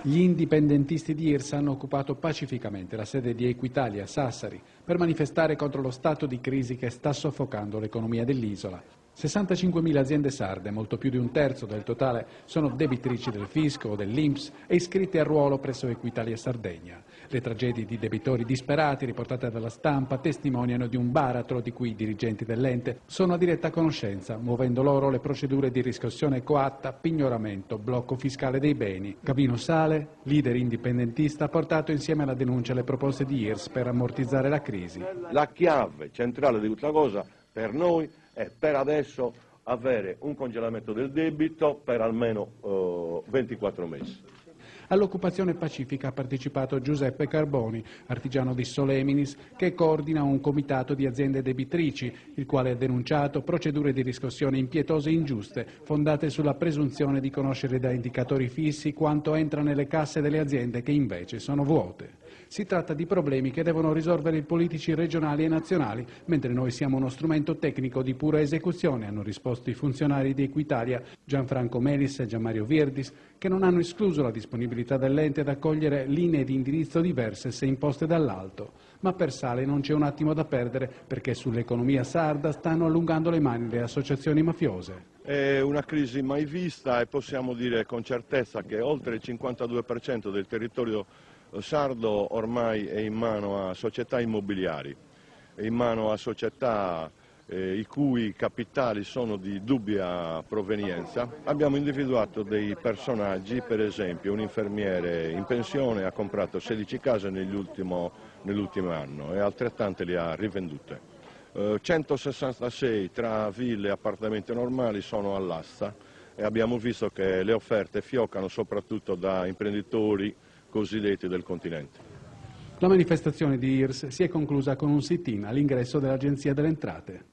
Gli indipendentisti di IRS hanno occupato pacificamente la sede di Equitalia a Sassari per manifestare contro lo stato di crisi che sta soffocando l'economia dell'isola. 65.000 aziende sarde, molto più di un terzo del totale, sono debitrici del fisco o dell'Inps e iscritte a ruolo presso Equitalia Sardegna. Le tragedie di debitori disperati riportate dalla stampa testimoniano di un baratro di cui i dirigenti dell'ente sono a diretta conoscenza, muovendo loro le procedure di riscossione coatta, pignoramento, blocco fiscale dei beni. Gavino Sale, leader indipendentista, ha portato insieme alla denuncia le proposte di IRS per ammortizzare la crisi. La chiave centrale di questa cosa per noi è per adesso avere un congelamento del debito per almeno uh, 24 mesi. All'occupazione pacifica ha partecipato Giuseppe Carboni, artigiano di Soleminis, che coordina un comitato di aziende debitrici, il quale ha denunciato procedure di riscossione impietose e ingiuste, fondate sulla presunzione di conoscere da indicatori fissi quanto entra nelle casse delle aziende che invece sono vuote. Si tratta di problemi che devono risolvere i politici regionali e nazionali, mentre noi siamo uno strumento tecnico di pura esecuzione, hanno risposto i funzionari di Equitalia, Gianfranco Melis e Gianmario Virdis, che non hanno escluso la disponibilità dell'ente ad accogliere linee di indirizzo diverse se imposte dall'alto. Ma per Sale non c'è un attimo da perdere perché sull'economia sarda stanno allungando le mani le associazioni mafiose. È una crisi mai vista e possiamo dire con certezza che oltre il 52% del territorio sardo ormai è in mano a società immobiliari, è in mano a società eh, i cui capitali sono di dubbia provenienza. Abbiamo individuato dei personaggi, per esempio un infermiere in pensione ha comprato 16 case nell'ultimo nell anno e altrettante le ha rivendute. Eh, 166 tra ville e appartamenti normali sono all'asta e abbiamo visto che le offerte fioccano soprattutto da imprenditori cosiddetti del continente. La manifestazione di IRS si è conclusa con un sit-in all'ingresso dell'Agenzia delle Entrate.